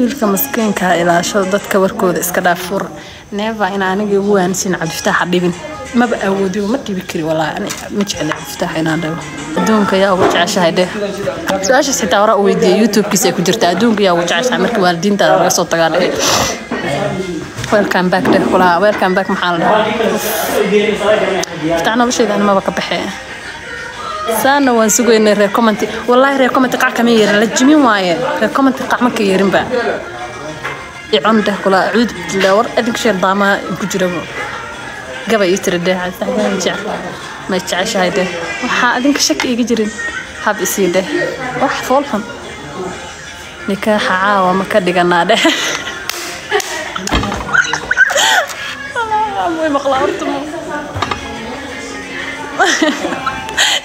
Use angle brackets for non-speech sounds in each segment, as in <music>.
wiilka maskiinka ilaasho dadka warkooda iska dhaaf fur. Neeva in aniga ugu waansin cabdifataax ha dhibin. Maba awoodiyo ma dhibi kari walaa ma jecli cabdifataax inaan dhibo. Adduunka yaa ugu jeceshahay dheh su'aashaas xitaa horaa u weydiiyay youtube-kiisa ay ku jirta adduunka yaa ugu jeceshahay marka waalidiintaada laga soo tagaa dheh welcome back dheh kulaha welcome back maxaa la dhahaa? Noloshayda ani maba ka baxee saana waan sugaynay reer commenty wallaahi reer commenty qac kama yeerin la jimin waaye reer commenty qac ma ka yeerinba icon dheh kula cuud le war adink sheer daamaa ku jirabo gaba ii tiri dheh cabditaxgaan jec ma jeceshahay dheh waxaa adinka shaki iga jirin hab isii dheh wax fool xun nikaaxa caawa ma ka dhiganaa dheh way maqlaa horta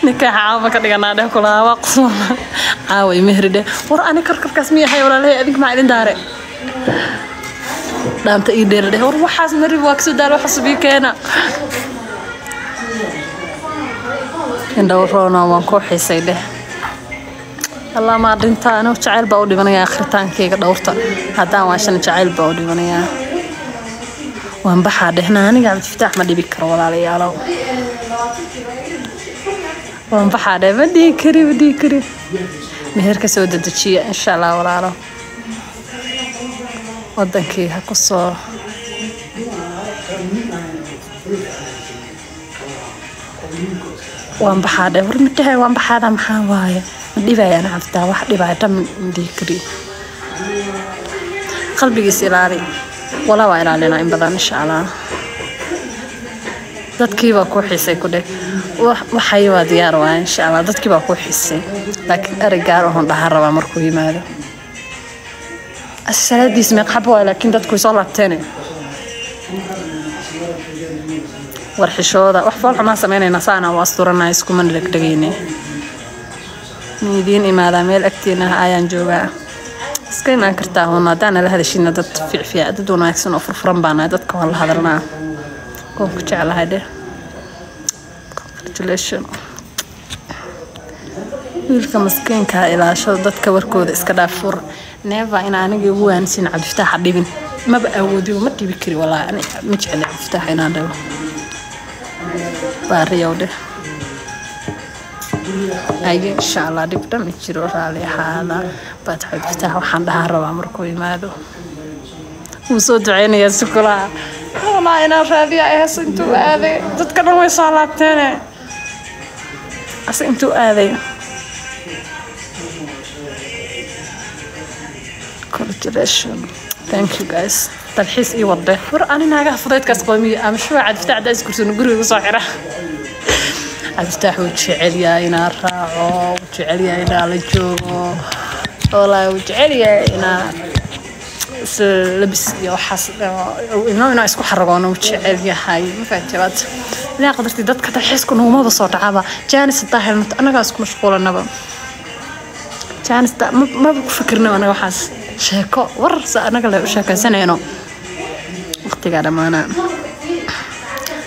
nikaaxa caawa ma ka dhiganaa dheh kulaa waa qusmana caawa imehri dheh war ani karkarkaas miyahay walaalahay adink maa idin daare. Dhaanta ii dheera dheh war waxaas mari waa ka soo daal waxaas bii keena. Indhowroona waan kuu xiisay dheh allaa maa dhintaa anigu jacayl baa u dhibanayaa akritaankayga dhowrta. Haddaan waashana jacayl baa u dhibanayaa. Waan baxaa dhehna aniga cabdifataax ma dhibi karo walaalayaalow waan baxaa dheh ma dhihi kari ma dhihi kari. Meherka soo dedejiya insha allah walaalo. Wadankii ha ku soo. Waan baxaa dheh war midhahay waan baxaada maxaa waaye? Ma dhibayaan cabditaa wax dhibaya dhan ma dhihi kari. Qalbigiis ilaali. Wala waa ilaalinaa in badan insha allah dadkiibaa kuu xiisay ku dheh waxay waa diyaar waa insha allah dadkiibaa kuu xiisay laakiin erey gaar ahon dhahaa rabaa markuu yimaado salaadiis meeqxab waay laakiin dadku soo laabteene warxishooda wax fool xumaan samaynayna saana u asturanaa iskuma dhegdhegayne miidiin imaadaa meel agteena ah ayaan joogaa iska imaan kartaa hun haddaan nala hadashina dad fiicfiic dad wanaagsan oo furfuran baanahay dadka waan la hadalnaa waan ku jeclahay dheh congratulation wiilka maskiinka ilaasho dadka warkooda iska dhaaf fur neeva in aniga ugu waansin cabdifataax ha dhibin. Maba awoodiyo ma dhibi kari walaa ma jecli cabdifataax inaan dhibo. Baariyow dheh insha allah dhib dhan ma jiro raali ahaada baad cabdifataax waxaan dhahaa rabaa markuu yimaado wuu soo duceynayaa sukulaha walaa inaan raadiya intuu aaday dadka dhan way soo laabteene ase intuu aaday congratulation thank you guys dalxiis ii wade war ani naagaha fudaydkaas qoomiya ama shuwa cabdifataax haddaa iskursano guriga soo xira cabdifataax wuu jecel yahay inaa raaco wuu jecel yahay inaa la joogo walaa wuu jecel yahay inaa labis iyo waxaas inoo inoo isku xaragoono wuu jecel yahay ma fahanteebaad ilaa qadartii dadka dalxiisku nugumaba soo dhacaba hadaa helnato annagaa isku mashquulanaba. Jaanis maba ku fikirnaba anaga waxaas? Sheeko war se anaga le u sheekaysanayno. Waqtigaa dhammaanaa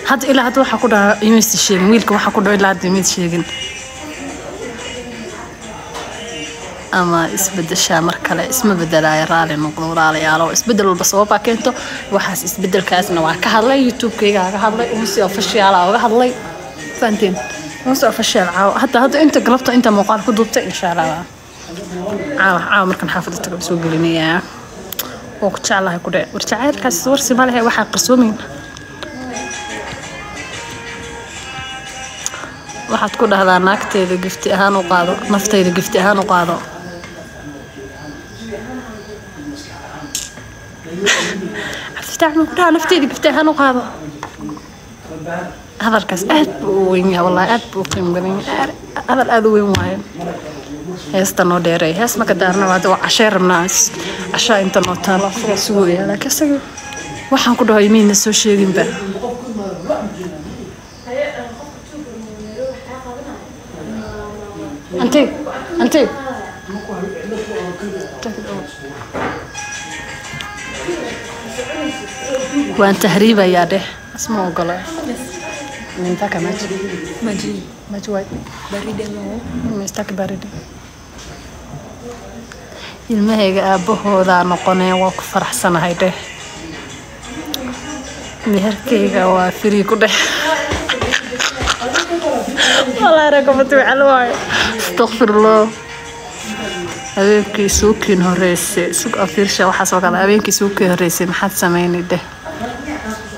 hadda ilaa hadda waxaa ku dhaha imaysa sheegin? Wiilka waxaa ku dhaho ilaa hadda imaysa sheegin ama isbedeshaa mar kale isma bedelaayo raali noqdo walaalayaalo isbeddel walba sababaa keento waxaas isbedelkaasna waa ka hadlay youtube-kayga ka hadlay umsi officiala uga hadlay. Fahanteen umsi official caawa. Hadda hadda inta galabta inta muuqaal ku duubtay insha allah caawa caawa markan xaafadda taga soo gelinayaa. Oo ku jeclahay ku dhee war warsi ma lehe waxaa qarsoomayn waxaad ku dhahdaa naagteeda gifti ahaan u qaado naftayda gifti ahaan u qaado عرفتي تعمل قلت نفتي أنا وقاضي هذا الكاس أد وين والله أد وقيم بدين هذا الأد وين واين هستا ديري. هس ما كدارنا واد عشير ناس عشاء انت نو تالا سوي هذا كاس waan tahriibayaa dheh. Asma ogola nintaka maji Maji maji baridi baridi ilmahayga aabahoodaa noqonee waa ku faraxsanahay dheh. Meherkayga waa firii ku dheh. Walaarekomatiwacalwaayo astaqfirullah habeenkii suukiin horeyse sug afiirsha waxaas oo kale habeenkii suukiin horeyse maxaad sameynay dheh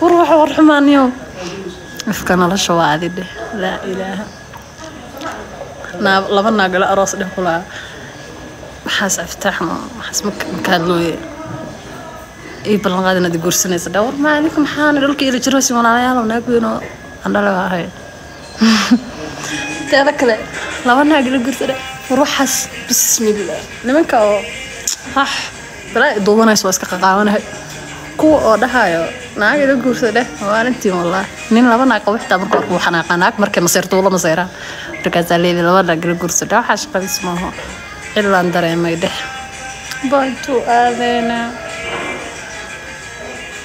war wax war xumaaniyo ifka nolosha waa adi dheh laa ilaaha. Naa laba naagalo aroos dheh kulaa maxaas aftaaxno maxaas makaadlooye ii ballanqaad inaad guursanaysa. Dheh war adinka maxaana dhulka ili jiroosi walaalayaal naagweynoo andhale ahay <laughs> teeda kale laba naag ila war waxaas bismillah. Nimanka oo hax balaa duubanayso waa iska qaqaawanahay. Kuwa oo dhahayo naag ila guursada maalintii wallah nin laba naag qabo xitaa marka warkuu xanaaqa naag markay maseerto la maseeraa markaasaa leedi laba naag ila guursada waxaa shaqadiis maaho cilaan dareemay dheh. Baantuu aadayna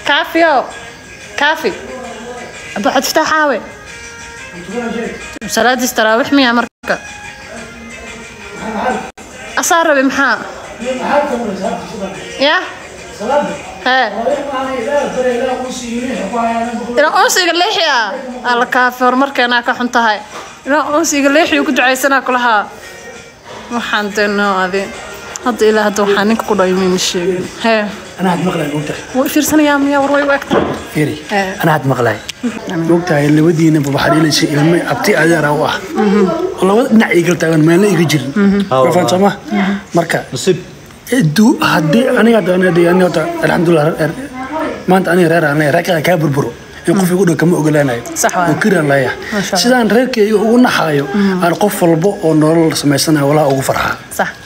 kaafiyo kaafi. Abacad iftaaxaawe salaadiis taraawix miyaa marka أصار بمحا يا inaa unsiga leexi ah aa la kaafe horumarkeenaa ka xun tahay inaa unsiga leexi ku ducaysanaa kulahaa waxaan deno adin hadda ilaa hadda waxaa ninka ku dhayo miyma sheegin hee. Maqlay ogtahay labadiinaba waxaa dhelaysa ilmo abti adeer u ah. Mhm. Labada dhinac ay taagan meelna iga jirin mhm. wafaan mhm. marka du aniga alxamdulilah maanta aniga reer aan kaa burburo. In qof igu dhan kama ogolaanayo. Oo kiraan sidaan reerkayga ugu naxaayo aan qof walbo oo nolol samaysanayo walaa ugu farxaa.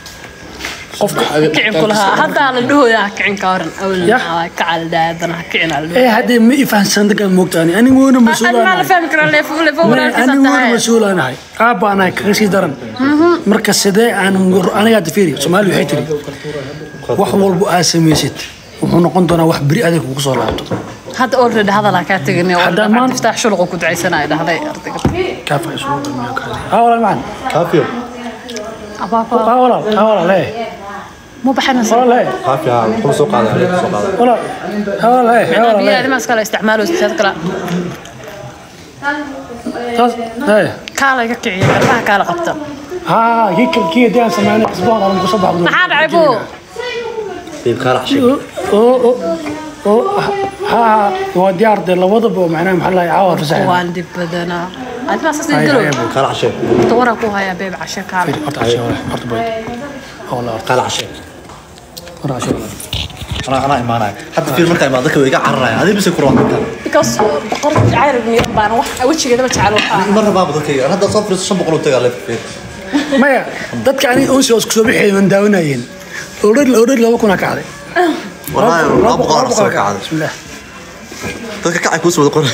qofka kicin kulahaa haddaa la dhahooya ha kicin ka waran awlan kacaldaa haddana ha kicin ala dhahooya haddee ma i fahansan dadkaan moogtaani anigu wayna mas-uulaan anigu wayna mas-uulaan ahay aabba anahay kaga sii daran marka sidee aan anigaa dafiiri soomaali waxay tiri wax walba aad samaysid wuxuu noqon doonaa wax beri adeeg kugu soo laabto هذا اوريدي هذا لا كاتقني هذا ما نفتح شلغه كنت عيسنا إلى هذا كافي شلغه ها ولا معنا كافي أبا أبا ها ولا ها ولا ليه مباحنا والله. خافيا خمس سوق هذا عليك سوق هذا. والله. والله. والله. هذا ما سكر استعماله استذكر إيه. كالا كيكي ما كالا قبطه ها هيك كي دي سمعنا أسبوع أنا نقص بعض ما حد عيبو طيب كالا حشي أو أو أو ها هو ديار دي لوضبو معناه محل يعاور زين والدي بدنا. أنت ما أساس تقلو كالا حشي تورا كوها يا بيب عشاء كالا. عشاء والله كالا حشي أنا أنا حتى في مركب بعضك ويجا عرّا هذه بس كورونا because بقرت عارف أنا بان وح وش كذا بتشعل وح مرة بعض ذكي هذا صفر شنب قلوب تقال في مايا دتك يعني أنسي أسكسو بحي من داونين أريد أريد لو كنا كعلي والله أبغى أرسل كعلي بسم الله. دتك كعلي كوس ولا قرن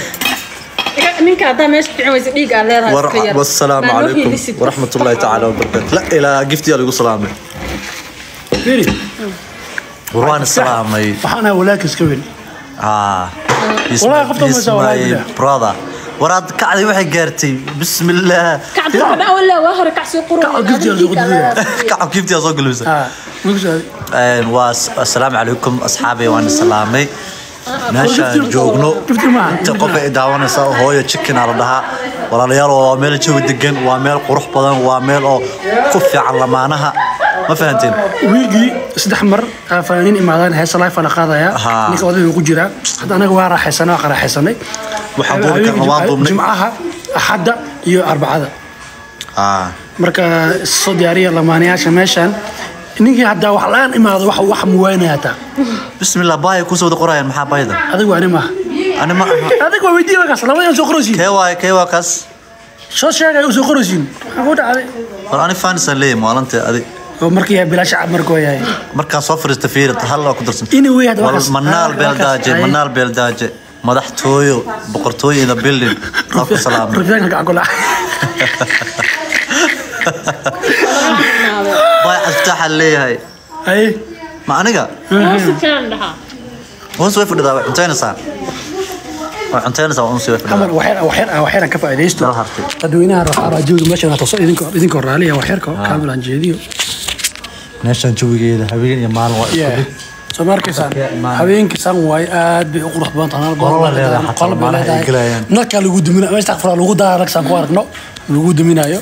ninka haddaa meesha fiican waysa dhiig aan leedahay wasalaamu calaykum waraxmatullaahi tacaala wabarakaatu la ilaa giftiyaa lagu salaamay وروان السلامي فحنا ولاك سكوين آه. aa خفت من مساوي برادا وراد كعدي وحي قارتي بسم الله. كعدي وحبا ولا وهر كعسي قرون. كعب <laughs> كيف تيا صوق لبسة السلام عليكم أصحابي وان سلامي. ناشا جوجنو انت قبع دعوانا سا هوية تشكن على لها ولا ليالو واميل جو الدقن واميل قروح بدن واميل أو على معناها ma fahanteen wiilgii saddex mar aa fanaaniin imaadaan heesa life la qaadaya Haa. ninka odayga ku jira hadda anaga waa raaxaysanay waa qaraaxaysanay Waxaan duubi karnaa, waan duubnay. jimcaha axadda iyo arbacada Ah, marka soo diyaariya lamaanayaasha meeshan ninkii haddaa wax la-aan imaado wax wax muwaynaya taa bismillah baaya kusoo wada qorayaan maxaa baayda adigu ani maaha ani ma aha adigu waa weydiin markaas labadaan soo qoraysiin kee waay kee waa kaas soo sheegay u soo qoraysiin maxaa ku dhacday war ani fanisaan leeyahay maalanta adi oo markii ay bilaash camar ku yahay marka soo fariista fiir hal ku darsan in weeyad wax manaal beeldaaje manaal beeldaaje madaxtooyo boqortooyada bildin qofka salaam rifaan ka qolaa bay astax leeyahay ay ma aniga hoos way fadhidaa way cuntaynaysaa cuntaynaysaa uun sii way fadhidaa waxyar waxyar aan waxyar aan ka faa'iidaysto dadweynaha raaxada jooga meesha inaa tooso idinka idinka raaliya waxyarka kaamilan jeediyo meeshan jawigeeda habeen iyo maalin waa isku Yeah. mid. Soo ma arkaysaan? Marka imaan- habeenkii san waaye aad bay u qurux badan tahay nal badan Qolal bay leedahay, leedahay, xataa qolal bay maalmaha ay leedahay gelayaan. nalkaa lagu duminayo meesha furaa lagu daara nagsaan ku aragno lagu duminayo